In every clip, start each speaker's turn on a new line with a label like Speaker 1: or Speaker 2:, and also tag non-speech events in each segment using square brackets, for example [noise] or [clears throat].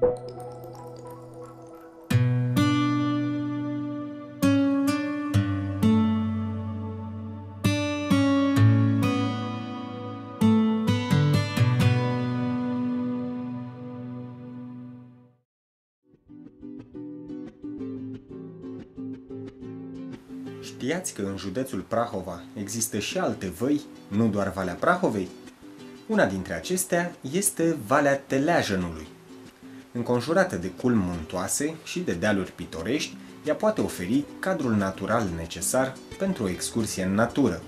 Speaker 1: Știați că în județul Prahova există și alte văi, nu doar Valea Prahovei? Una dintre acestea este Valea Teleajănului. Înconjurată de culmi muntoase și de dealuri pitorești, ea poate oferi cadrul natural necesar pentru o excursie în natură.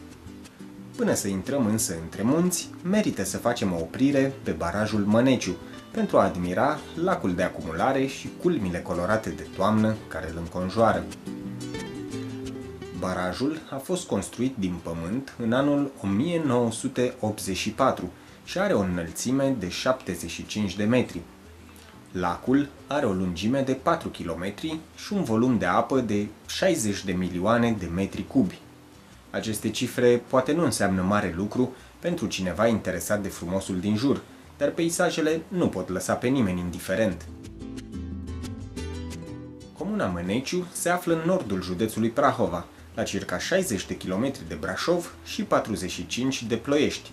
Speaker 1: Până să intrăm însă între munți, merită să facem o oprire pe barajul Măneciu, pentru a admira lacul de acumulare și culmile colorate de toamnă care îl înconjoară. Barajul a fost construit din pământ în anul 1984 și are o înălțime de 75 de metri. Lacul are o lungime de 4 km și un volum de apă de 60 de milioane de metri cubi. Aceste cifre poate nu înseamnă mare lucru pentru cineva interesat de frumosul din jur, dar peisajele nu pot lăsa pe nimeni indiferent. Comuna Măneciu se află în nordul județului Prahova, la circa 60 de km de Brașov și 45 de Ploiești.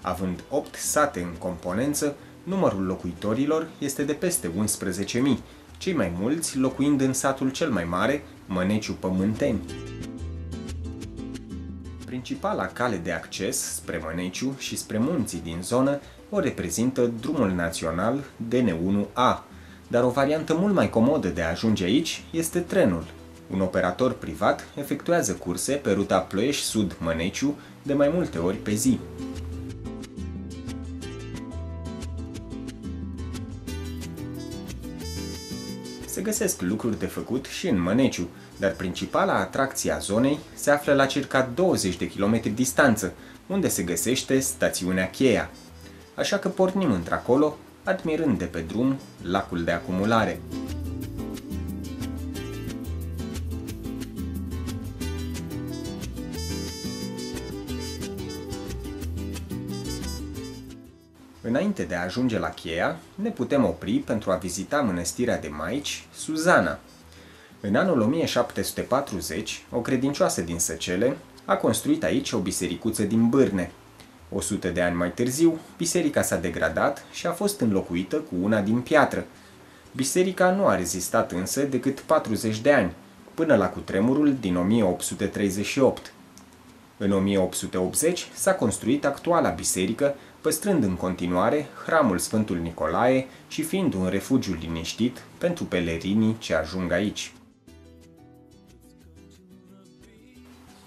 Speaker 1: Având 8 sate în componență, numărul locuitorilor este de peste 11.000, cei mai mulți locuind în satul cel mai mare, Măneciu Pământeni. Principala cale de acces spre Măneciu și spre munții din zonă o reprezintă drumul național DN1A, dar o variantă mult mai comodă de a ajunge aici este trenul, un operator privat efectuează curse pe ruta Ploiești-Sud-Măneciu de mai multe ori pe zi. Găsesc lucruri de făcut și în Măneciu, dar principala atracție a zonei se află la circa 20 de km distanță, unde se găsește stațiunea Cheia. Așa că pornim într-acolo, admirând de pe drum lacul de acumulare. Înainte de a ajunge la cheia, ne putem opri pentru a vizita mănăstirea de Maici, Suzana. În anul 1740, o credincioasă din Săcele a construit aici o bisericuță din bârne. 100 de ani mai târziu, biserica s-a degradat și a fost înlocuită cu una din piatră. Biserica nu a rezistat însă decât 40 de ani, până la cutremurul din 1838. În 1880 s-a construit actuala biserică, păstrând în continuare hramul Sfântul Nicolae și fiind un refugiu liniștit pentru pelerinii ce ajung aici.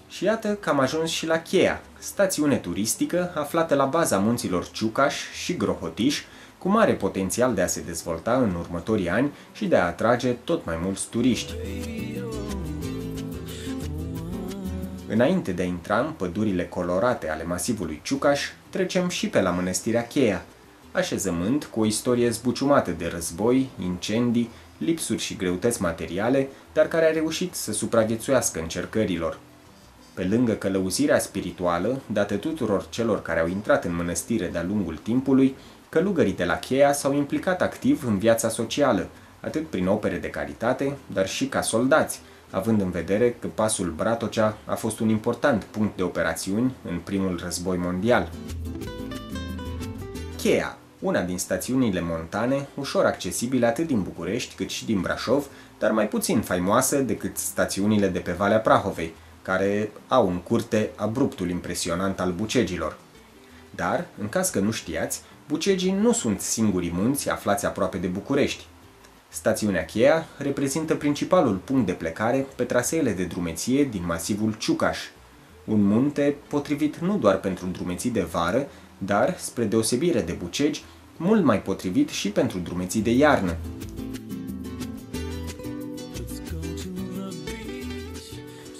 Speaker 1: Și iată că am ajuns și la Cheia, stațiune turistică aflată la baza munților Ciucaș și Grohotiș, cu mare potențial de a se dezvolta în următorii ani și de a atrage tot mai mulți turiști. Înainte de a intra în pădurile colorate ale masivului Ciucaș, trecem și pe la mănăstirea Cheia, așezământ cu o istorie zbuciumată de război, incendii, lipsuri și greutăți materiale, dar care a reușit să supraviețuiască încercărilor. Pe lângă călăuzirea spirituală, dată tuturor celor care au intrat în mănăstire de-a lungul timpului, călugării de la Cheia s-au implicat activ în viața socială, atât prin opere de caritate, dar și ca soldați, având în vedere că pasul Bratocea a fost un important punct de operațiuni în primul război mondial. Cheia, una din stațiunile montane, ușor accesibile atât din București cât și din Brașov, dar mai puțin faimoasă decât stațiunile de pe Valea Prahovei, care au în curte abruptul impresionant al bucegilor. Dar, în caz că nu știați, bucegii nu sunt singurii munți aflați aproape de București. Stațiunea Cheia reprezintă principalul punct de plecare pe traseele de drumeție din masivul Ciucaș, un munte potrivit nu doar pentru drumeții de vară, dar, spre deosebire de Bucegi, mult mai potrivit și pentru drumeții de iarnă.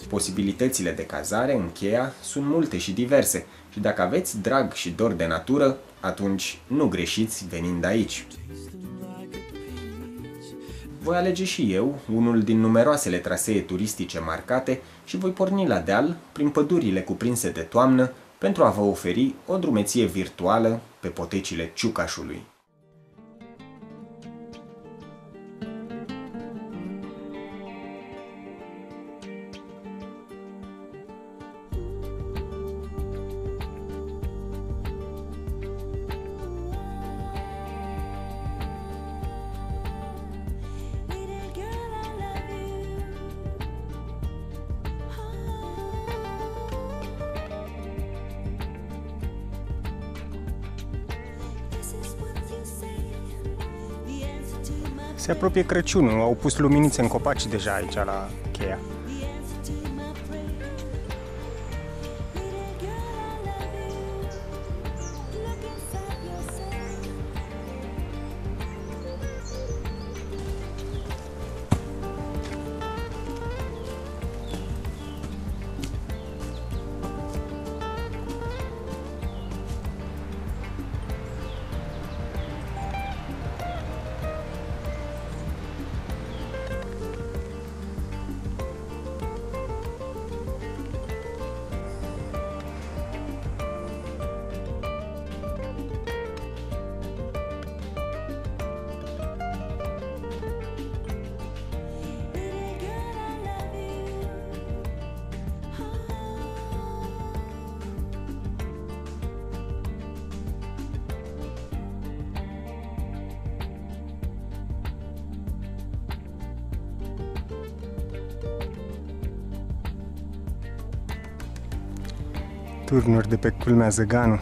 Speaker 1: Posibilitățile de cazare în Cheia sunt multe și diverse și dacă aveți drag și dor de natură, atunci nu greșiți venind aici. Voi alege și eu unul din numeroasele trasee turistice marcate și voi porni la deal, prin pădurile cuprinse de toamnă, pentru a vă oferi o drumeție virtuală pe potecile Ciucașului.
Speaker 2: Apropie Crăciunul, au pus luminițe în copaci deja aici la cheia. Turnuri de pe culmea Zăganu.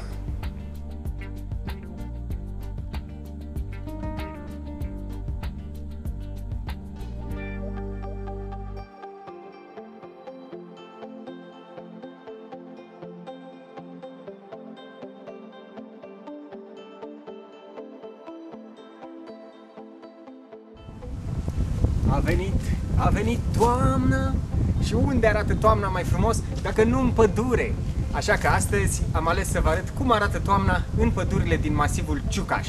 Speaker 2: A venit, a venit toamna și unde arată toamna mai frumos dacă nu în pădure? Așa că astăzi am ales să vă arăt cum arată toamna în pădurile din masivul Ciucaș.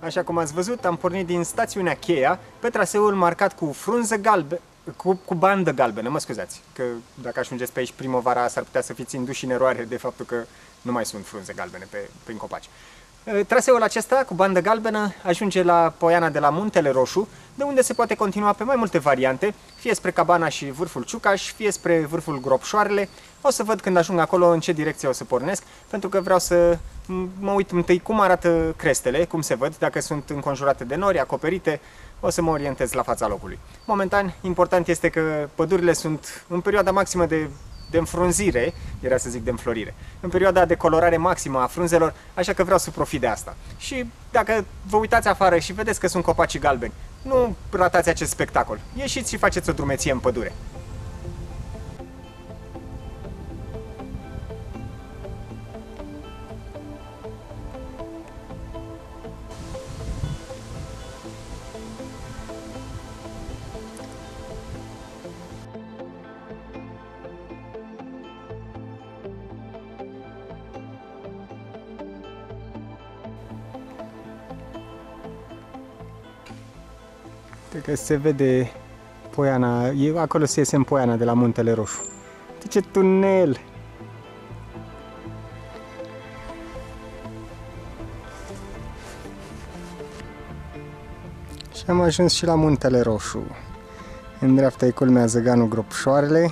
Speaker 2: Așa cum ați văzut, am pornit din stațiunea Cheia pe traseul marcat cu frunză galbe, cu, cu bandă galbenă, mă scuzați, că dacă ajungeți pe aici primăvara s-ar putea să fiți induși în eroare de faptul că nu mai sunt frunze galbene pe, prin copaci. Traseul acesta cu bandă galbenă ajunge la Poiana de la Muntele Roșu, de unde se poate continua pe mai multe variante, fie spre Cabana și vârful Ciucaș, fie spre vârful Gropșoarele. O să văd când ajung acolo în ce direcție o să pornesc, pentru că vreau să mă uit întâi cum arată crestele, cum se văd, dacă sunt înconjurate de nori, acoperite, o să mă orientez la fața locului. Momentan, important este că pădurile sunt în perioada maximă de de înfrunzire, era să zic de înflorire, în perioada de colorare maximă a frunzelor, așa că vreau să profit de asta. Și dacă vă uitați afară și vedeți că sunt copaci galbeni, nu ratați acest spectacol. Ieșiți și faceți o drumeție în pădure. Că se vede Poiana, e, acolo se iese în Poiana de la Muntele Roșu. De ce tunel! Și am ajuns și la Muntele Roșu. În dreapta e culmea Zăganul Gropșoarele.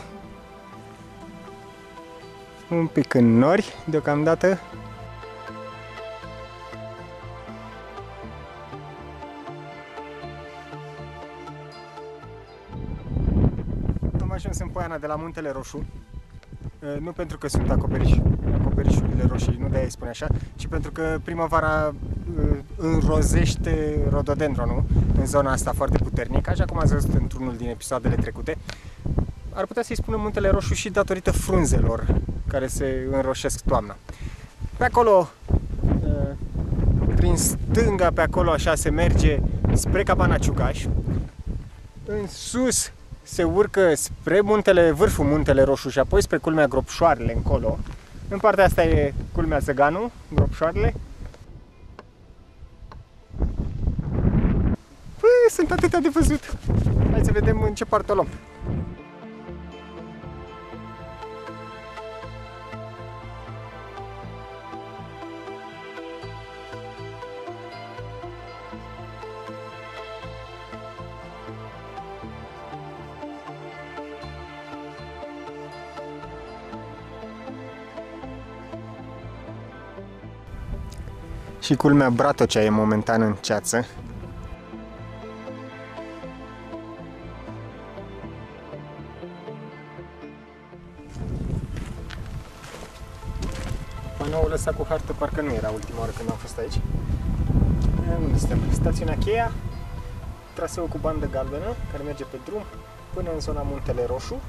Speaker 2: Un pic în nori, deocamdată, ajuns în Poiana de la Muntele Roșu, nu pentru că sunt acoperiș, acoperișurile roșii, nu de-aia spune așa, ci pentru că primăvara înrozește rododendronul în zona asta foarte puternic, așa cum ați văzut într-unul din episoadele trecute. Ar putea să-i spunem Muntele Roșu și datorită frunzelor care se înroșesc toamna. Pe acolo, prin stânga, pe acolo așa se merge spre Cabana Ciucaș. În sus se urcă spre muntele, vârful muntele roșu și apoi spre culmea Gropșoarele încolo. În partea asta e culmea Zăganu, Gropșoarele. Păi, sunt atâtea de văzut. Hai să vedem în ce parte o luăm. Și culmea Bratocea e momentan în ceață. Panoul ăsta cu hartă parcă nu era ultima oară când am fost aici. Unde suntem? Stațiunea Cheia, traseul cu bandă galbenă, care merge pe drum până în zona Muntele Roșu.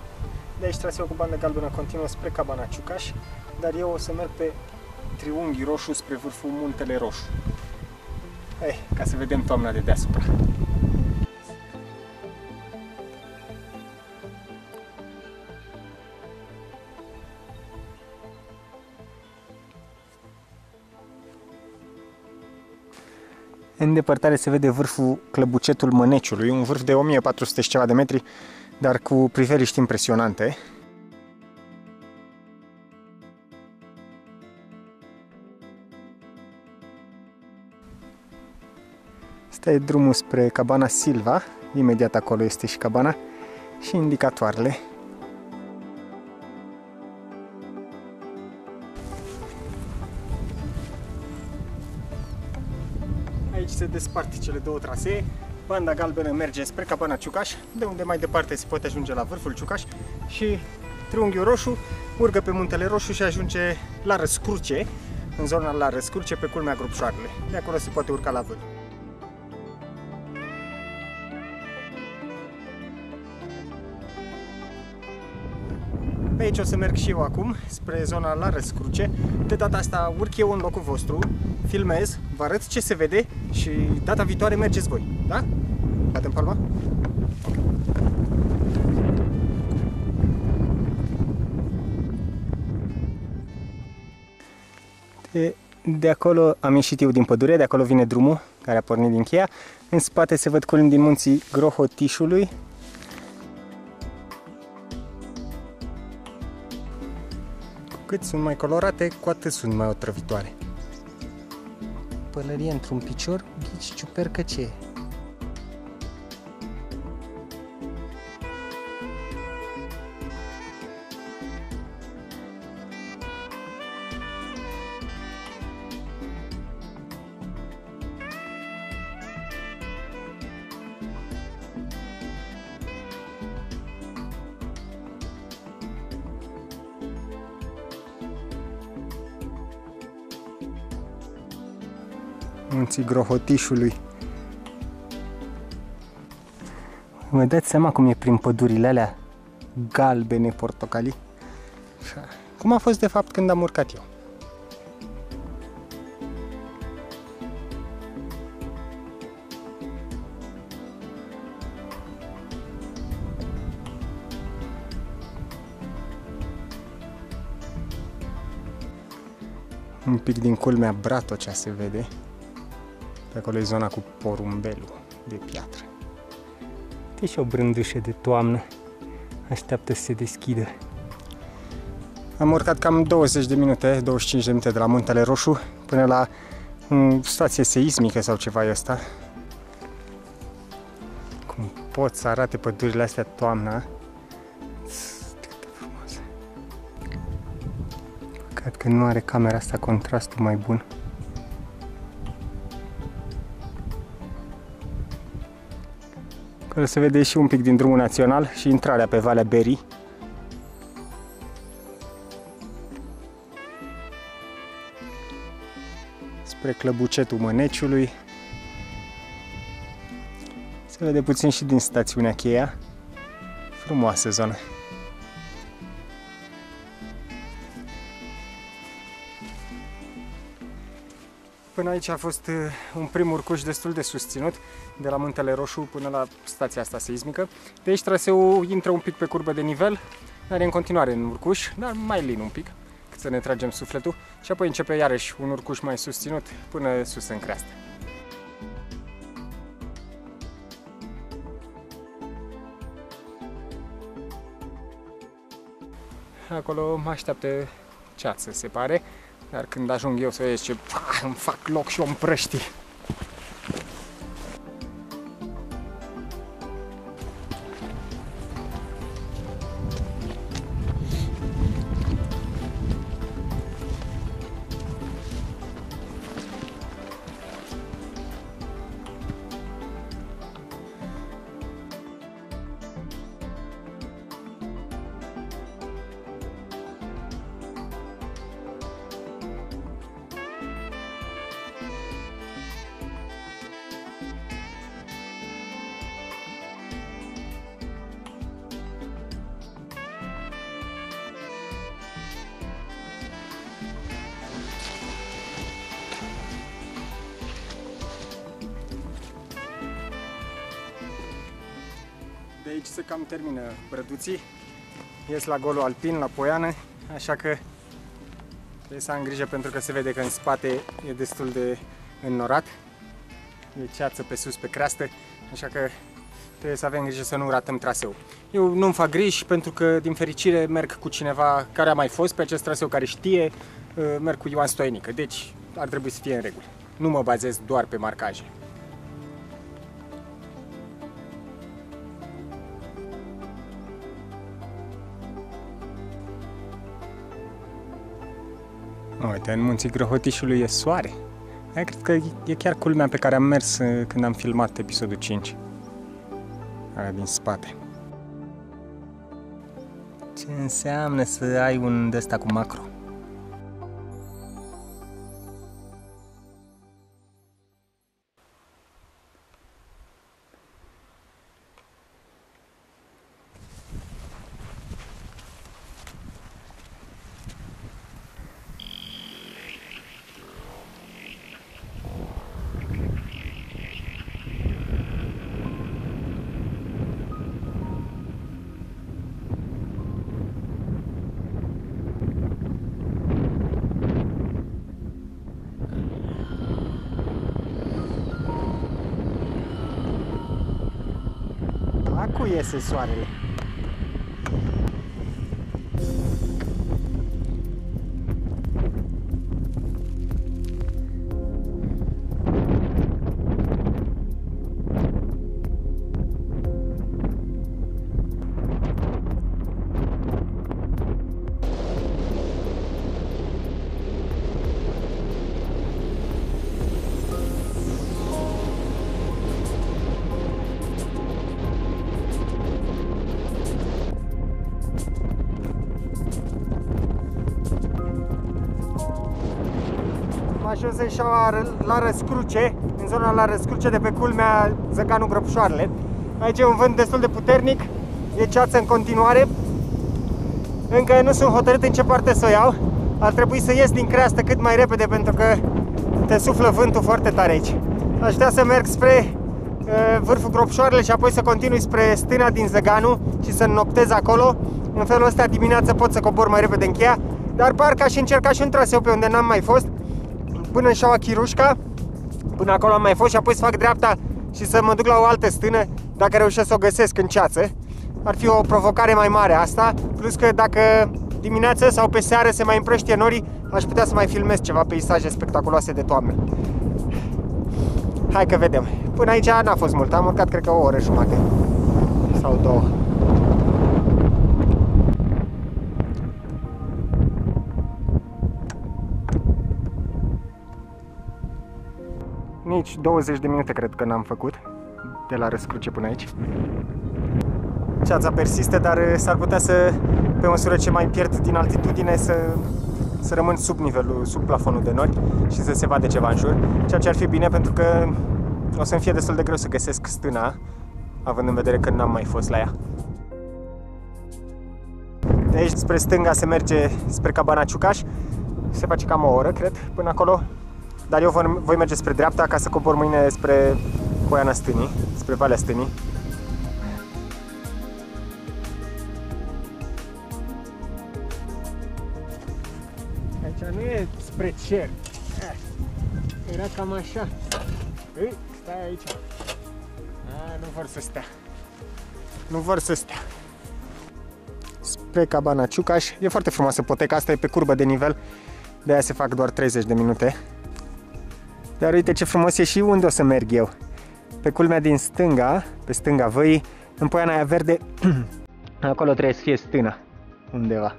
Speaker 2: De aici traseul cu bandă galbenă continuă spre Cabana Ciucaș, dar eu o să merg pe triunghi roșu spre vârful Muntele Roșu. Hai, ca să vedem toamna de deasupra. În depărtare se vede vârful Clăbucetul Măneciului, un vârf de 1400 și ceva de metri, dar cu priveliști impresionante. Asta e drumul spre cabana Silva, imediat acolo este și cabana și indicatoarele. Aici se despart cele două trasee. Banda galbenă merge spre cabana Ciucaș, de unde mai departe se poate ajunge la vârful Ciucaș și triunghiul roșu urcă pe muntele roșu și ajunge la Răscruce, în zona la Răscruce, pe culmea Grupșoarele. De acolo se poate urca la vârf. Pe aici o să merg și eu acum, spre zona la Răscruce. De data asta urc eu în locul vostru, filmez, vă arăt ce se vede și data viitoare mergeți voi, da? Batem palma? De, de acolo am ieșit eu din pădure, de acolo vine drumul care a pornit din cheia. În spate se văd culmi din munții Grohotișului, cât sunt mai colorate, cu atât sunt mai otrăvitoare. Pălărie într-un picior, ghici ciupercă ce e? Munții Grohotișului. Vă dați seama cum e prin pădurile alea galbene portocalii? Cum a fost de fapt când am urcat eu? Un pic din culmea Bratocea se vede. Pe acolo e zona cu porumbelul de piatră. Uite și o brândușă de toamnă. Așteaptă să se deschidă. Am urcat cam 20 de minute, 25 de minute de la Muntele Roșu până la um, stație seismică sau ceva e ăsta. Cum pot să arate pădurile astea toamna. Cred că nu are camera asta contrastul mai bun. Acolo se vede și un pic din drumul național și intrarea pe Valea Berii. Spre clăbucetul Măneciului. Se vede puțin și din stațiunea Cheia. Frumoasă zonă. Până aici a fost uh, un prim urcuș destul de susținut, de la Muntele Roșu până la stația asta seismică. De aici traseul intră un pic pe curbă de nivel, dar e în continuare în urcuș, dar mai lin un pic, cât să ne tragem sufletul. Și apoi începe iarăși un urcuș mai susținut până sus în creastă. Acolo mă așteaptă ceață, se pare. Dar când ajung eu să ies ce îmi fac loc și o împrăști. Aici se cam termină brăduții. Ies la golul alpin, la Poiană, așa că trebuie să am grijă pentru că se vede că în spate e destul de înnorat. E ceață pe sus, pe creastă, așa că trebuie să avem grijă să nu ratăm traseul. Eu nu-mi fac griji pentru că, din fericire, merg cu cineva care a mai fost pe acest traseu, care știe, uh, merg cu Ioan Stoienică, deci ar trebui să fie în regulă. Nu mă bazez doar pe marcaje. Uite, în munții Grohotișului e soare. Aia cred că e chiar culmea pe care am mers uh, când am filmat episodul 5. Aia din spate. Ce înseamnă să ai un de ăsta cu macro? Iese soarele. Am ajuns în șaua la Răscruce, în zona la Răscruce de pe culmea Zăganul Grăpșoarele. Aici e un vânt destul de puternic, e ceață în continuare. Încă nu sunt hotărât în ce parte să o iau. Ar trebui să ies din creastă cât mai repede pentru că te suflă vântul foarte tare aici. Aș vrea să merg spre uh, vârful Gropșoarele și apoi să continui spre stâna din Zăganu și să noptez acolo. În felul ăsta dimineața pot să cobor mai repede în cheia, dar parcă aș încerca și un traseu pe unde n-am mai fost, până în șaua Chirușca, până acolo am mai fost și apoi să fac dreapta și să mă duc la o altă stână, dacă reușesc să o găsesc în ceață. Ar fi o provocare mai mare asta, plus că dacă dimineața sau pe seară se mai împrăștie norii, aș putea să mai filmez ceva peisaje spectaculoase de toamnă. Hai că vedem. Până aici n-a fost mult, am urcat cred că o oră jumate sau două. Nici 20 de minute cred că n-am făcut de la răscruce până aici. Ceața persistă, dar s-ar putea să, pe măsură ce mai pierd din altitudine, să, să rămân sub nivelul, sub plafonul de nori și să se vadă ceva în jur. Ceea ce ar fi bine pentru că o să-mi fie destul de greu să găsesc stâna, având în vedere că n-am mai fost la ea. De aici spre stânga se merge spre Cabana Ciucaș. Se face cam o oră, cred, până acolo. Dar eu voi merge spre dreapta ca să cobor mâine spre Poiana Stânii, spre Valea Stânii. Aici nu e spre cer. Era cam așa. Ei, stai aici. A, nu vor să stea. Nu vor să stea. Spre Cabana Ciucaș. E foarte frumoasă poteca asta, e pe curbă de nivel. De aia se fac doar 30 de minute. Dar uite ce frumos e și unde o să merg eu. Pe culmea din stânga, pe stânga văii, în poiana aia verde, [clears throat] acolo trebuie să fie stâna, undeva.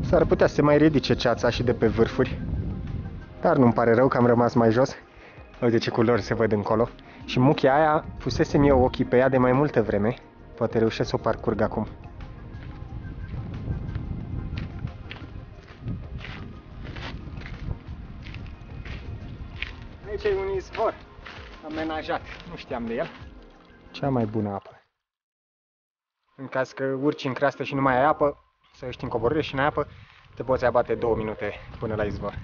Speaker 2: S-ar putea să se mai ridice ceața și de pe vârfuri. Dar nu-mi pare rău că am rămas mai jos. Uite ce culori se văd încolo. Și muchia aia, pusesem eu ochii pe ea de mai multă vreme. Poate reușesc să o parcurg acum. Aici e un izvor amenajat. Nu știam de el. Cea mai bună apă. În caz că urci în creastă și nu mai ai apă, să ești în coborâre și în apă, te poți abate două minute până la izvor.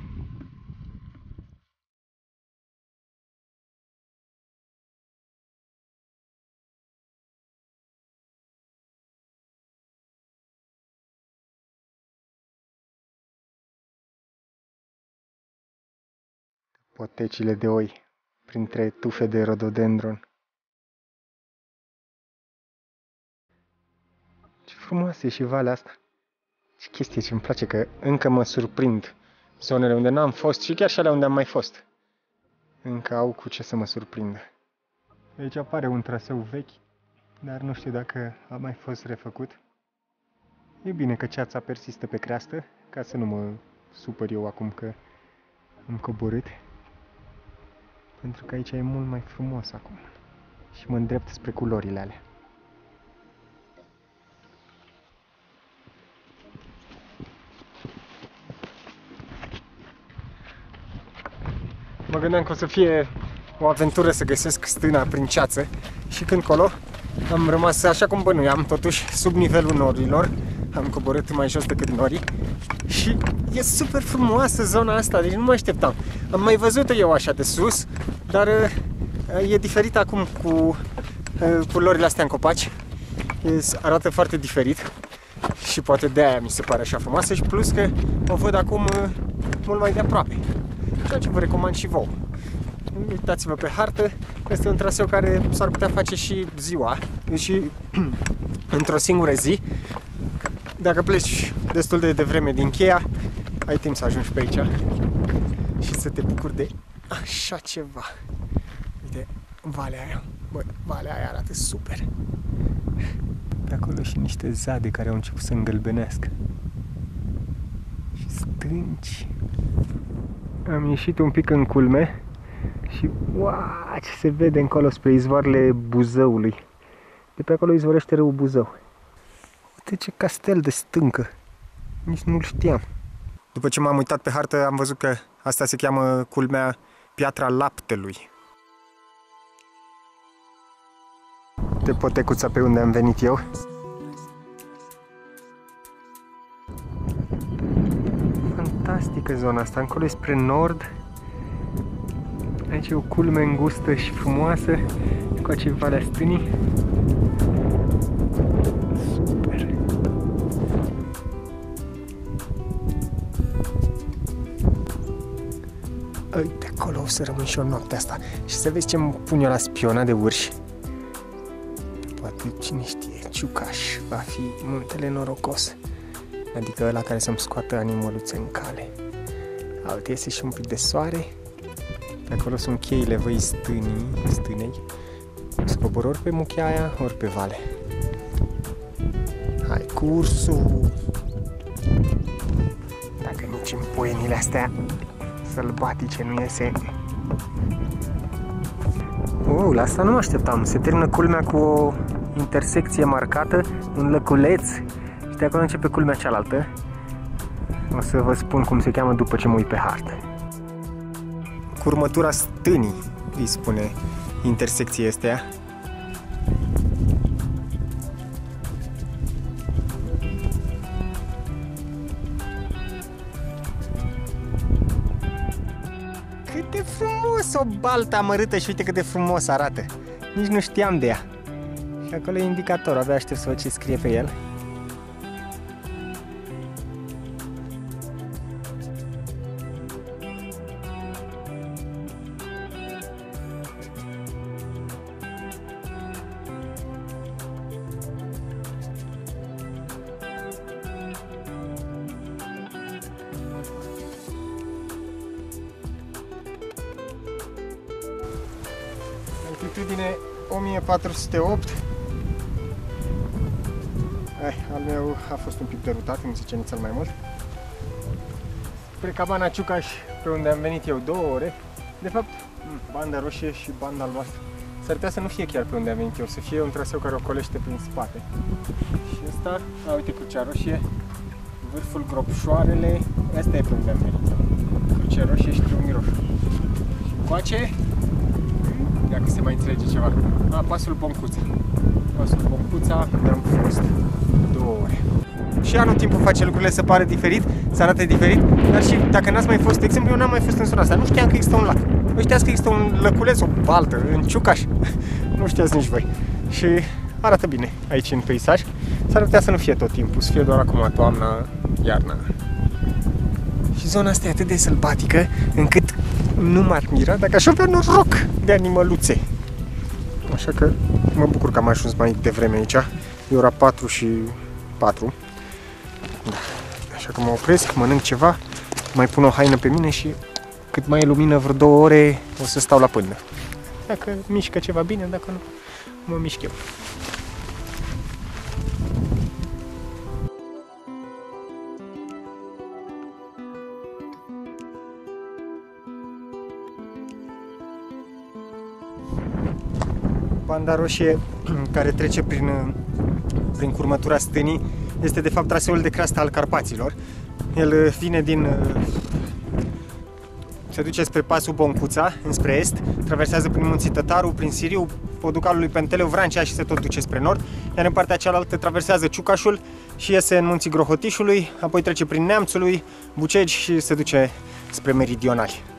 Speaker 2: Potecile de oi printre tufe de rododendron. Ce frumoasă e și valea asta. Ce chestie ce îmi place că încă mă surprind zonele unde n-am fost și chiar și alea unde am mai fost. Încă au cu ce să mă surprindă. Aici apare un traseu vechi, dar nu știu dacă a mai fost refăcut. E bine că ceața persistă pe creastă, ca să nu mă supăr eu acum că am coborât. Pentru că aici e mult mai frumos acum. Și mă îndrept spre culorile alea. Mă gândeam că o să fie o aventură să găsesc stâna prin ceață și când colo am rămas așa cum bănuiam, totuși sub nivelul norilor. Am coborât mai jos decât norii și e super frumoasă zona asta, deci nu mă așteptam. Am mai văzut-o eu așa de sus, dar uh, e diferit acum cu uh, culorile astea în copaci. Arată foarte diferit și poate de aia mi se pare așa frumoasă și plus că o văd acum uh, mult mai de aproape. Ceea ce vă recomand și vouă. Uitați-vă pe hartă, este un traseu care s-ar putea face și ziua, și [clears throat] într-o singură zi. Dacă pleci destul de devreme din cheia, ai timp să ajungi pe aici și să te bucuri de așa ceva. Uite, valea aia. Băi, valea aia arată super. Pe acolo și niște zade care au început să îngălbenească. Și stânci. Am ieșit un pic în culme și wow, ce se vede încolo spre izvoarele Buzăului. De pe acolo izvorește râul Buzău. Uite ce castel de stâncă. Nici nu-l știam. După ce m-am uitat pe hartă, am văzut că asta se cheamă culmea Piatra Laptelui. De potecuța pe unde am venit eu. Fantastică zona asta, încolo spre nord. Aici e o culme îngustă și frumoasă, cu acei valea stânii. Uite, acolo o să rămân și o noapte asta. Și să vezi ce îmi pun eu la spiona de urși. Poate, cine știe, ciucaș va fi muntele norocos. Adică ăla care să-mi scoată animăluțe în cale. Uite, iese și un pic de soare. Pe acolo sunt cheile văi stânii, stânei. Să cobor ori pe muchea aia, ori pe vale. Hai, cursul! Dacă nici în poienile astea sălbatice nu iese. Wow, la asta nu mă așteptam. Se termină culmea cu o intersecție marcată, un lăculeț și de acolo începe culmea cealaltă. O să vă spun cum se cheamă după ce mă uit pe hartă. Cu următura stânii, îi spune intersecția astea. Frumos o baltă amărâtă și uite cât de frumos arată. Nici nu știam de ea. Și acolo e indicator, abia aștept să văd ce scrie pe el. 1408. Ai, al meu a fost un pic derutat, îmi zice nițel mai mult. Spre cabana Ciucaș, pe unde am venit eu două ore. De fapt, banda roșie și banda albastră. S-ar putea să nu fie chiar pe unde am venit eu, să fie un traseu care o colește prin spate. Și ăsta, a, uite crucea roșie, vârful Gropșoarele, asta e pe unde am venit. Crucea roșie și triunghi roșu. Și coace, dacă se mai înțelege ceva. A, pasul Boncuța. Pasul Boncuța, unde am fost două ore. Și anul timpul face lucrurile să pare diferit, să arate diferit, dar și dacă n-ați mai fost, de exemplu, eu n-am mai fost în zona asta, nu știam că există un lac. Nu știați că există un lăculeț, o baltă, în Ciucaș. [laughs] nu știați nici voi. Și arată bine aici în peisaj. S-ar putea să nu fie tot timpul, să fie doar acum toamna, iarna. Și zona asta e atât de sălbatică încât nu m-ar mira dacă aș avea noroc de animăluțe. Așa că mă bucur că am ajuns mai devreme aici. E ora 4 și 4. Da. Așa că mă opresc, mănânc ceva, mai pun o haină pe mine și cât mai e lumină, vreo două ore, o să stau la pândă. Dacă mișcă ceva bine, dacă nu, mă mișc eu. Banda roșie [clears throat] care trece prin, prin curmătura stânii este de fapt traseul de creastă al Carpaților. El vine din se duce spre pasul Boncuța, înspre est, traversează prin munții Tătaru, prin Siriu, poducalul lui Penteleu, Vrancea și se tot duce spre nord, iar în partea cealaltă traversează Ciucașul și iese în munții Grohotișului, apoi trece prin Neamțului, Bucegi și se duce spre meridionali.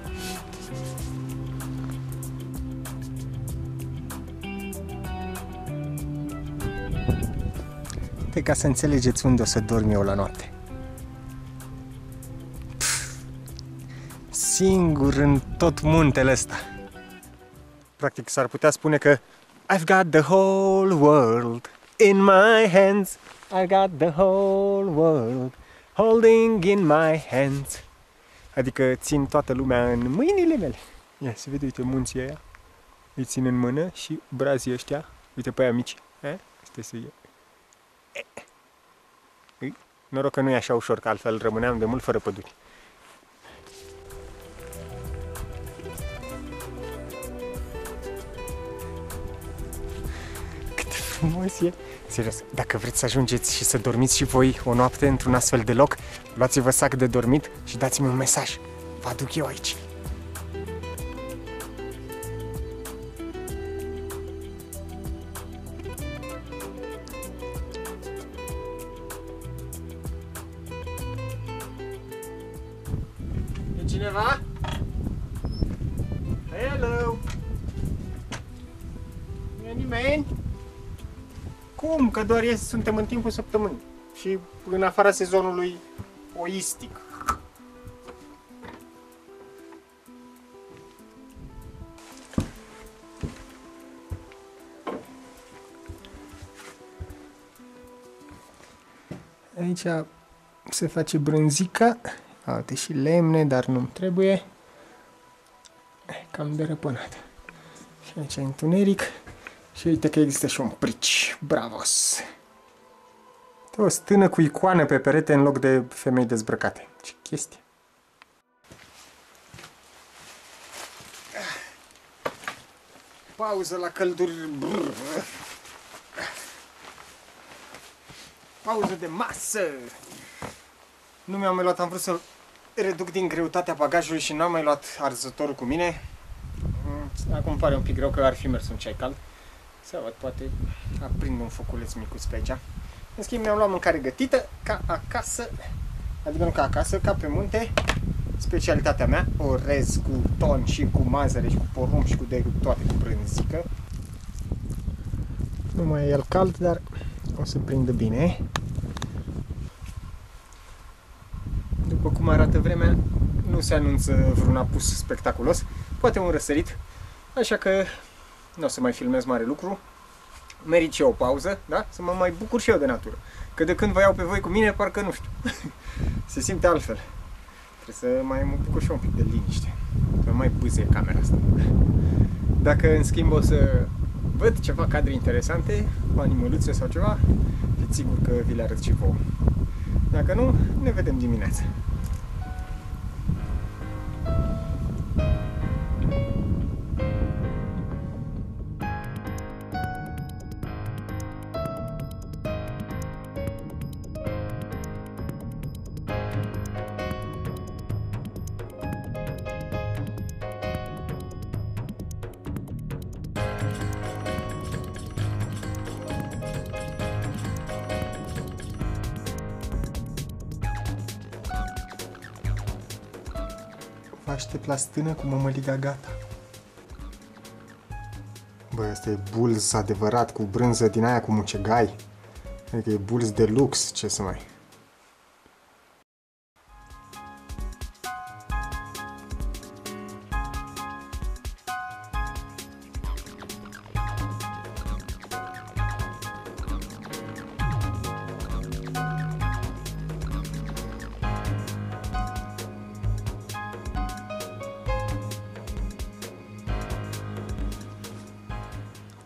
Speaker 2: Pe ca să înțelegeți unde o să dorm eu la noapte. singur în tot muntele ăsta. Practic s-ar putea spune că I've got the whole world in my hands. I got the whole world holding in my hands. Adică țin toată lumea în mâinile mele. Ia, se vede, uite, munții aia. Îi țin în mână și brazii ăștia. Uite pe aia mici. Eh? Stai să iau. Noroc că nu e așa ușor, că altfel rămâneam de mult fără păduri. frumos e. Serios, dacă vreți să ajungeți și să dormiți și voi o noapte într-un astfel de loc, luați-vă sac de dormit și dați-mi un mesaj. Vă aduc eu aici. Că doar este, suntem în timpul săptămânii și în afara sezonului oistic. Aici se face brânzica, alte și lemne, dar nu trebuie. Cam de răpânat. Și aici e întuneric. Și uite că există și un prici. Bravos! O stână cu icoană pe perete în loc de femei dezbrăcate. Ce chestie! Pauză la călduri. Pauză de masă. Nu mi-am mai luat, am vrut să reduc din greutatea bagajului și n-am mai luat arzătorul cu mine. Acum pare un pic greu că ar fi mers un ceai cald. Să văd, poate aprind un foculeț micuț pe aici. În schimb, mi-am luat mâncare gătită, ca acasă, adică nu ca acasă, ca pe munte. Specialitatea mea, orez cu ton și cu mazăre și cu porumb și cu de toate cu brânzică. Nu mai e el cald, dar o să prindă bine. După cum arată vremea, nu se anunță vreun apus spectaculos, poate un răsărit, așa că nu o să mai filmez mare lucru, merit și eu o pauză, da? Să mă mai bucur și eu de natură. Că de când vă iau pe voi cu mine, parcă nu știu. [laughs] Se simte altfel. Trebuie să mai mă bucur și eu un pic de liniște. Să mai bâzie camera asta. Dacă în schimb o să văd ceva cadre interesante, cu animăluțe sau ceva, fiți sigur că vi le arăt și vouă. Dacă nu, ne vedem dimineața. Aștept la stână cu mămăliga gata. Băi, asta e bulz adevărat, cu brânză din aia cu mucegai. Adică e bulz de lux, ce să mai...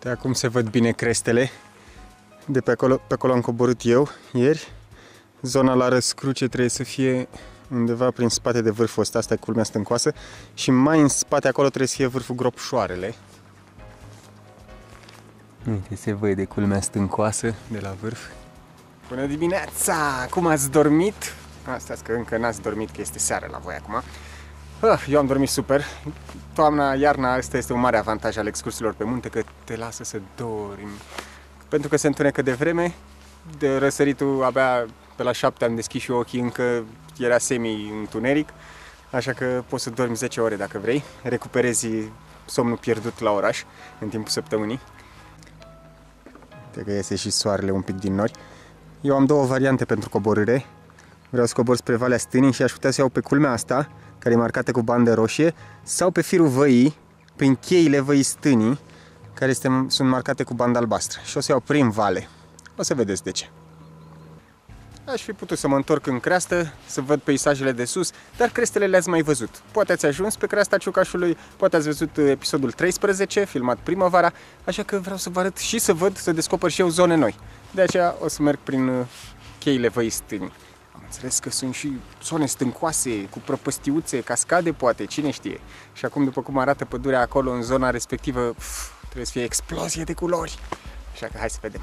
Speaker 2: De acum se văd bine crestele. De pe acolo, pe acolo am coborât eu ieri. Zona la răscruce trebuie să fie undeva prin spate de vârful ăsta, asta e culmea stâncoasă. Și mai în spate acolo trebuie să fie vârful Gropșoarele. Uite, se vede culmea stâncoasă de la vârf. Bună dimineața! Cum ați dormit? Asta că încă n-ați dormit, că este seară la voi acum. Ah, eu am dormit super. Toamna, iarna, asta este un mare avantaj al excursiilor pe munte, că te lasă să dormi. Pentru că se întunecă de vreme, de răsăritul abia pe la șapte am deschis și ochii, încă era semi-întuneric, așa că poți să dormi 10 ore dacă vrei, recuperezi somnul pierdut la oraș în timpul săptămânii. Uite că iese și soarele un pic din nori. Eu am două variante pentru coborâre. Vreau să cobor spre Valea Stânii și aș putea să iau pe culmea asta, care e marcată cu bandă roșie, sau pe firul văii, prin cheile văii stânii, care este, sunt marcate cu bandă albastră. Și o să iau prin vale. O să vedeți de ce. Aș fi putut să mă întorc în creastă, să văd peisajele de sus, dar crestele le-ați mai văzut. Poate ați ajuns pe creasta Ciucașului, poate ați văzut uh, episodul 13, filmat primăvara, așa că vreau să vă arăt și să văd, să descoper și eu zone noi. De aceea o să merg prin uh, cheile văii stânii. Am înțeles că sunt și zone stâncoase, cu prăpăstiuțe, cascade poate, cine știe. Și acum, după cum arată pădurea acolo, în zona respectivă, pf, trebuie să fie explozie de culori. Așa că hai să vedem.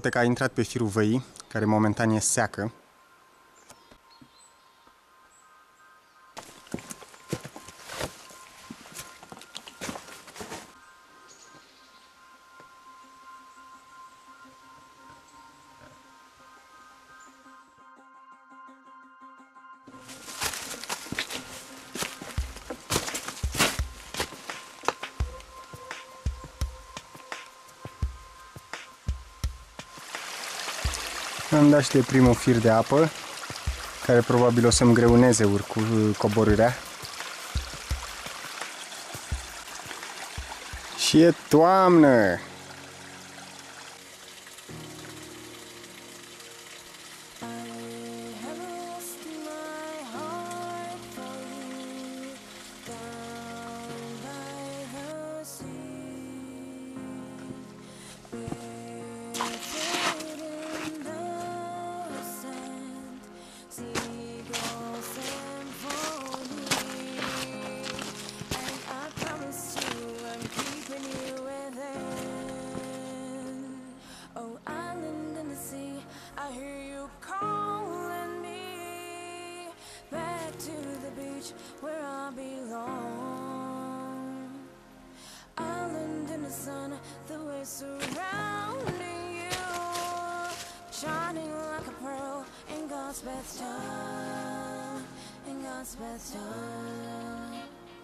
Speaker 2: Poate că a intrat pe firul văii, care momentan e seacă. Am dat și de primul fir de apă, care probabil o să-mi greuneze urcu, coborârea. Și e toamnă!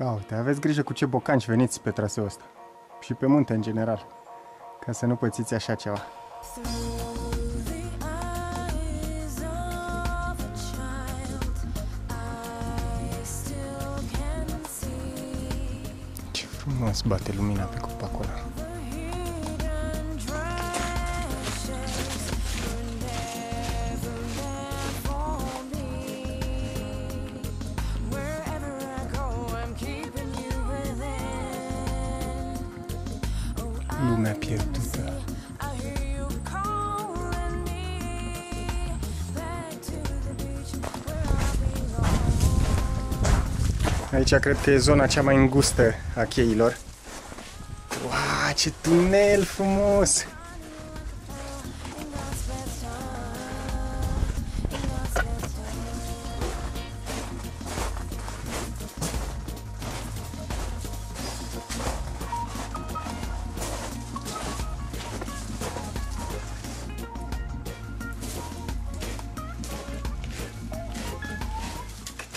Speaker 2: Ia uite, aveți grijă cu ce bocanci veniți pe traseul ăsta. Și pe munte în general. Ca să nu pățiți așa ceva.
Speaker 3: Through the eyes of a child, I still can see
Speaker 2: Ce frumos bate lumina pe copacul ăla. Aici cred că e zona cea mai îngustă a cheilor. Wow, ce tunel frumos!
Speaker 3: In God's best time, in God's best time.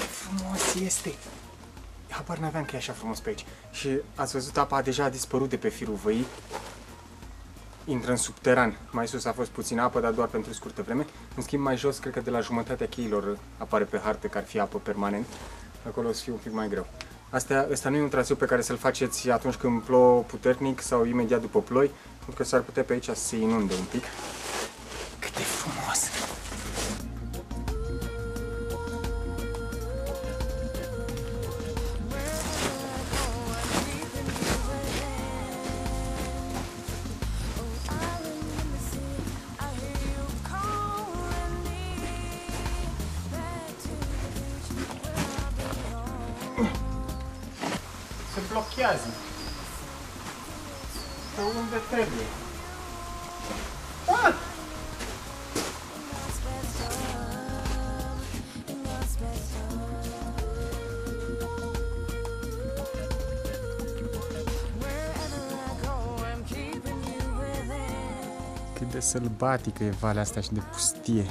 Speaker 2: frumos este! Habar n-aveam că e așa frumos pe aici. Și ați văzut, apa a deja a dispărut de pe firul văii. Intră în subteran. Mai sus a fost puțină apă, dar doar pentru scurtă vreme. În schimb, mai jos, cred că de la jumătatea cheilor apare pe hartă că ar fi apă permanent. Acolo o să fie un pic mai greu. Astea, ăsta nu e un traseu pe care să-l faceți atunci când plouă puternic sau imediat după ploi, pentru că s-ar putea pe aici să se inunde un pic. Cât de frumos! Sălbatică e valea asta și de pustie.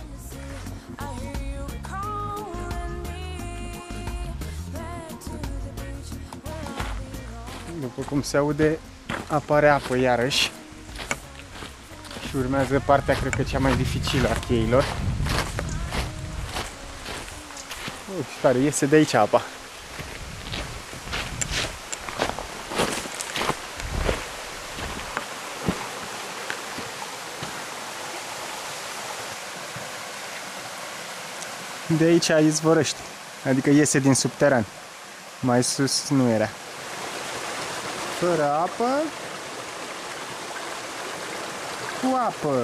Speaker 2: După cum se aude, apare apă iarăși. Și urmează partea, cred că cea mai dificilă a cheilor. Uf, tare, iese de aici apa. De aici izvorăște, adică iese din subteran. Mai sus nu era. Fără apă, cu apă.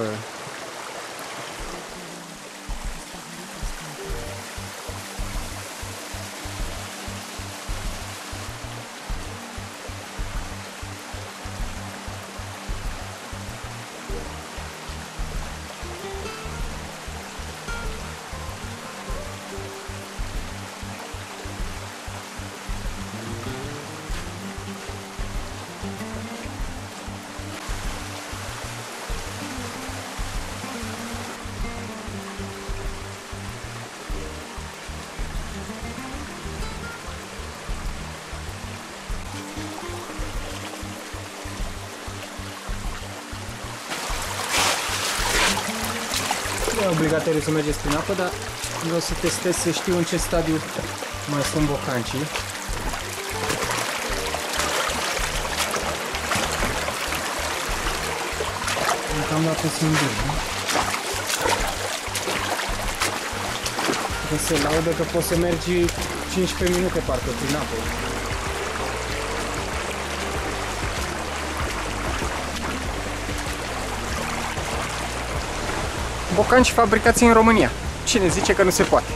Speaker 2: Obligatoriu să mergeți prin apă, dar vreau să testez să știu în ce stadiu mai sunt bocancii. Deocamdată sunt bine. Că se laudă că poți să mergi 15 minute parcă prin apă. Bocanci fabricați în România. Cine zice că nu se poate?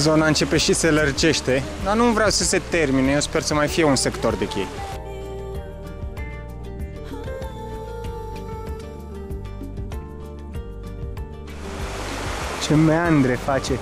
Speaker 2: Zona începe și se lărgește, dar nu vreau să se termine, eu sper să mai fie un sector de chei. Ce meandre face!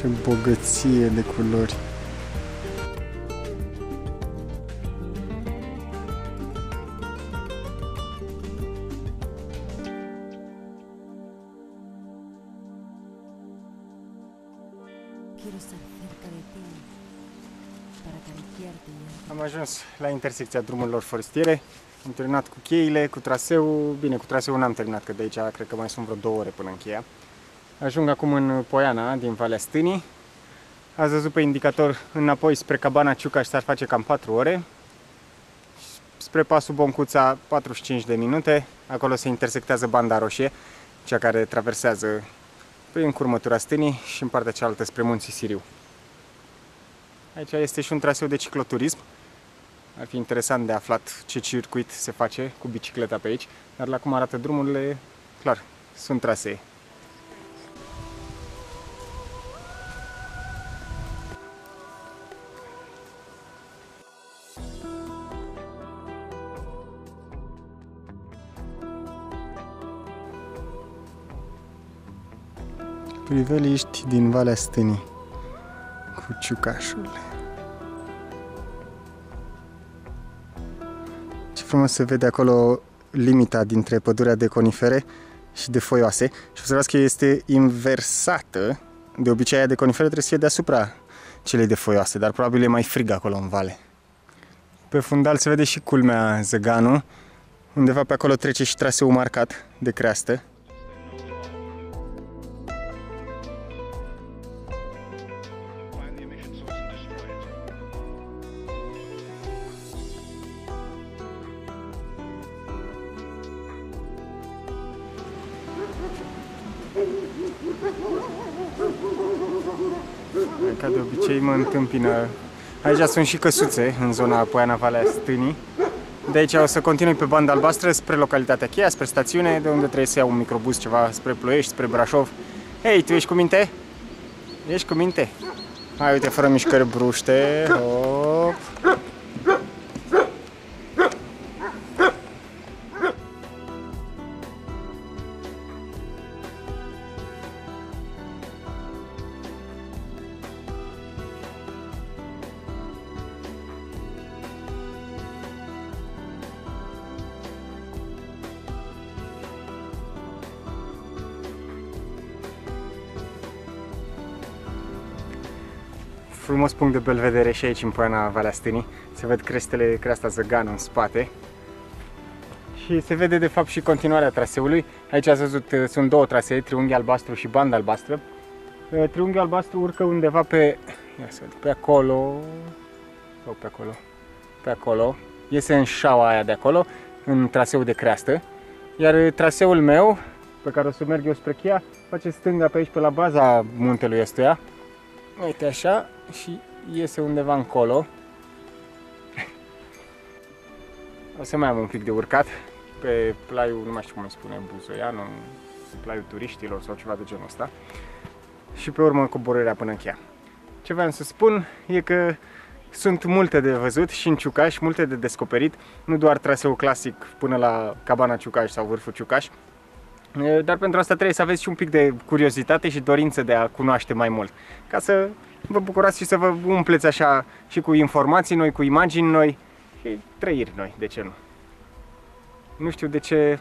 Speaker 2: Ce bogăție de culori!
Speaker 3: Quiero estar cerca de ti para acariciarte y
Speaker 2: Am ajuns la intersecția drumurilor forestiere. Am terminat cu cheile, cu traseul. Bine, cu traseul n-am terminat, că de aici cred că mai sunt vreo două ore până în cheia. Ajung acum în Poiana, din Valea Stânii. Ați văzut pe indicator înapoi spre Cabana Ciucaș și s-ar face cam 4 ore. Spre pasul Boncuța 45 de minute. Acolo se intersectează banda roșie, cea care traversează prin curmătura Stânii și în partea cealaltă spre Munții Siriu. Aici este și un traseu de cicloturism. Ar fi interesant de aflat ce circuit se face cu bicicleta pe aici, dar la cum arată drumurile, clar, sunt trasee. Priveliști din Valea Stânii cu ciucașul. Ce frumos se vede acolo limita dintre pădurea de conifere și de foioase. Și observați că este inversată. De obicei aia de conifere trebuie să fie deasupra celei de foioase, dar probabil e mai frig acolo în vale. Pe fundal se vede și culmea Zăganu. Undeva pe acolo trece și traseul marcat de creastă. Mă întâmpină... Aici sunt și căsuțe în zona Poiana Valea Stânii. De aici o să continui pe banda albastră spre localitatea Cheia, spre stațiune, de unde trebuie să iau un microbus ceva spre Ploiești, spre Brașov. Hei, tu ești cu minte? Ești cu minte? Hai, uite, fără mișcări bruște. Hop. Frumos punct de belvedere și aici în Poiana Valea Stânii. Se ved crestele, creasta Zăganu în spate. Și se vede de fapt și continuarea traseului. Aici ați văzut, uh, sunt două trasee, triunghi albastru și bandă albastră. Uh, Triunghiul albastru urcă undeva pe, ia să văd, pe acolo, sau pe acolo, pe acolo. Iese în șaua aia de acolo, în traseul de creastă. Iar uh, traseul meu, pe care o să merg eu spre Chia, face stânga pe aici, pe la baza muntelui ăstuia. Uite așa și iese undeva încolo. O să mai am un pic de urcat pe plaiul, nu mai știu cum îi spune, Buzoianu, plaiul turiștilor sau ceva de genul ăsta. Și pe urmă coborârea până în Chia. Ce vreau să spun e că sunt multe de văzut și în Ciucaș, multe de descoperit, nu doar traseul clasic până la cabana Ciucaș sau vârful Ciucaș, E, Dar pentru asta trebuie să aveți și un pic de curiozitate și dorință de a cunoaște mai mult. Ca să vă bucurați și să vă umpleți așa și cu informații noi, cu imagini noi și trăiri noi, de ce nu? Nu știu de ce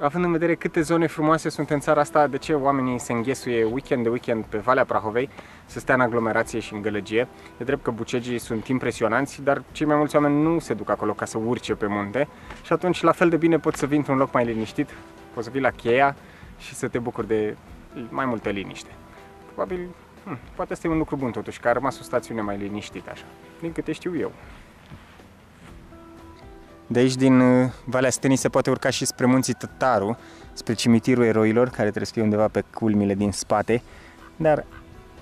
Speaker 2: având în vedere câte zone frumoase sunt în țara asta, de ce oamenii se înghesuie weekend de weekend pe Valea Prahovei să stea în aglomerație și în gălăgie. E drept că bucegii sunt impresionanți, dar cei mai mulți oameni nu se duc acolo ca să urce pe munte și atunci la fel de bine poți să vii într-un loc mai liniștit, poți să vii la cheia și să te bucuri de mai multă liniște. Probabil, hm, poate este un lucru bun totuși, că a rămas o stațiune mai liniștită așa, din câte știu eu. De aici, din uh, Valea Stenii, se poate urca și spre munții Tătaru, spre cimitirul eroilor, care trebuie să fie undeva pe culmile din spate, dar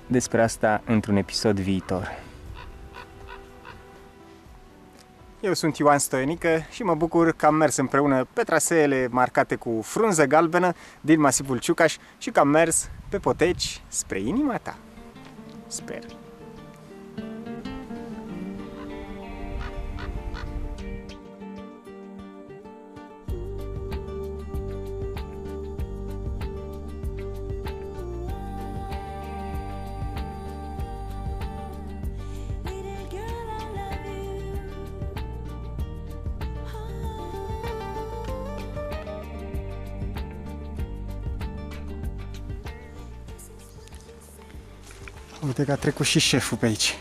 Speaker 2: despre asta într-un episod viitor. Eu sunt Ioan Stoianică și mă bucur că am mers împreună pe traseele marcate cu frunză galbenă din masivul Ciucaș și că am mers pe poteci spre inima ta. Sper. Uite că a trecut și șeful pe aici.